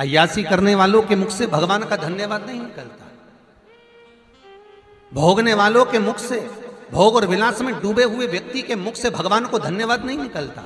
अयासी करने वालों के मुख से भगवान का धन्यवाद नहीं निकलता। भोगने वालों के मुख से, भोग और विलास में डूबे हुए व्यक्ति के मुख से भगवान को धन्यवाद नहीं निकलता।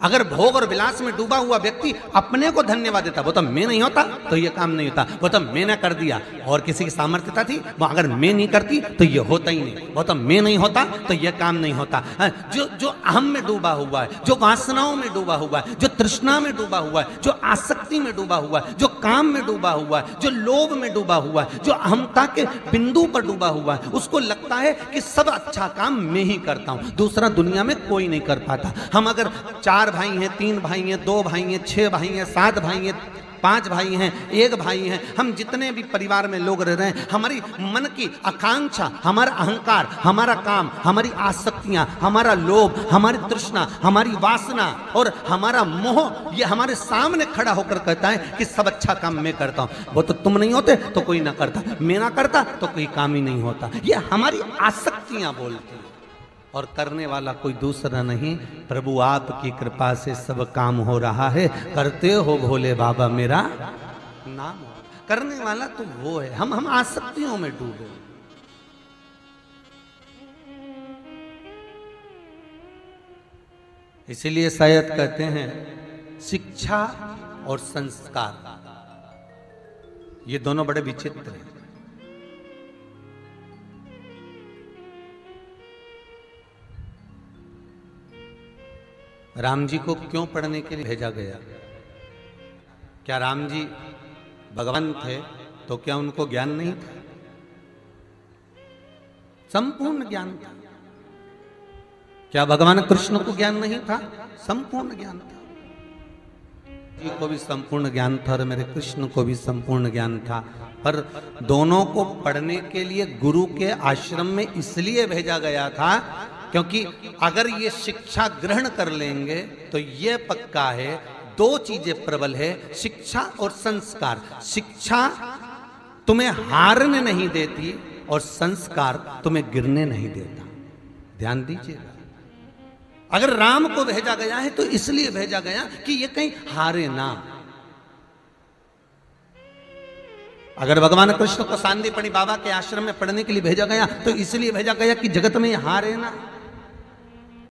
अगर भोग और विलास में डूबा हुआ व्यक्ति अपने को धन्यवाद देता वो तो मैं नहीं होता तो ये काम नहीं होता वो तो मैंने कर दिया। और किसी की सामर्थ्यता थी वो अगर मैं नहीं करती तो ये होता ही नहीं। वो तो मैं नहीं होता तो ये काम नहीं होता। हाँ, जो जो अहम में डूबा हुआ है जो वासनाओं में डूबा हुआ है जो तृष्णा में डूबा हुआ है जो आसक्ति में डूबा हुआ है जो काम में डूबा हुआ है जो लोभ में डूबा हुआ है जो अहमता के बिंदु पर डूबा हुआ है उसको लगता है कि सब अच्छा काम मैं ही करता हूँ। दूसरा दुनिया में कोई नहीं कर पाता। हम अगर चार चार भाई हैं, तीन भाई हैं, दो भाई हैं, छह भाई हैं, सात भाई हैं, पाँच भाई हैं, एक भाई हैं। हम जितने भी परिवार में लोग रह रहे हैं, हमारी मन की आकांक्षा, हमारा अहंकार, हमारा काम, हमारी आसक्तियाँ, हमारा लोभ, हमारी तृष्णा, हमारी वासना और हमारा मोह, ये हमारे सामने खड़ा होकर कहता है कि सब अच्छा काम मैं करता हूँ। वो तो तुम नहीं होते तो कोई ना करता। मैं ना करता तो कोई काम ही नहीं होता। ये हमारी आसक्तियाँ बोलती हैं। और करने वाला कोई दूसरा नहीं। प्रभु आपकी कृपा से सब काम हो रहा है। करते हो भोले बाबा मेरा नाम। करने वाला तो वो है। हम हम आसक्तियों में डूबे। इसीलिए शायद कहते हैं, शिक्षा और संस्कार। ये दोनों बड़े विचित्र हैं। राम जी को क्यों पढ़ने के लिए भेजा गया? क्या राम जी भगवान थे तो क्या उनको ज्ञान नहीं था? संपूर्ण ज्ञान था। क्या भगवान कृष्ण को ज्ञान नहीं था? संपूर्ण ज्ञान था। जी को भी संपूर्ण ज्ञान था और मेरे कृष्ण को भी संपूर्ण ज्ञान था। पर दोनों को पढ़ने के लिए गुरु के आश्रम में इसलिए भेजा गया था क्योंकि अगर ये शिक्षा ग्रहण कर लेंगे तो ये पक्का है, दो चीज़ें प्रबल है, शिक्षा और संस्कार। शिक्षा तुम्हें हारने नहीं देती और संस्कार तुम्हें गिरने नहीं देता। ध्यान दीजिएगा। अगर राम को भेजा गया है तो इसलिए भेजा गया कि ये कहीं हारे ना। अगर भगवान कृष्ण को सांदीपणी बाबा के आश्रम में पढ़ने के लिए भेजा गया तो इसलिए भेजा गया कि जगत में हारे ना।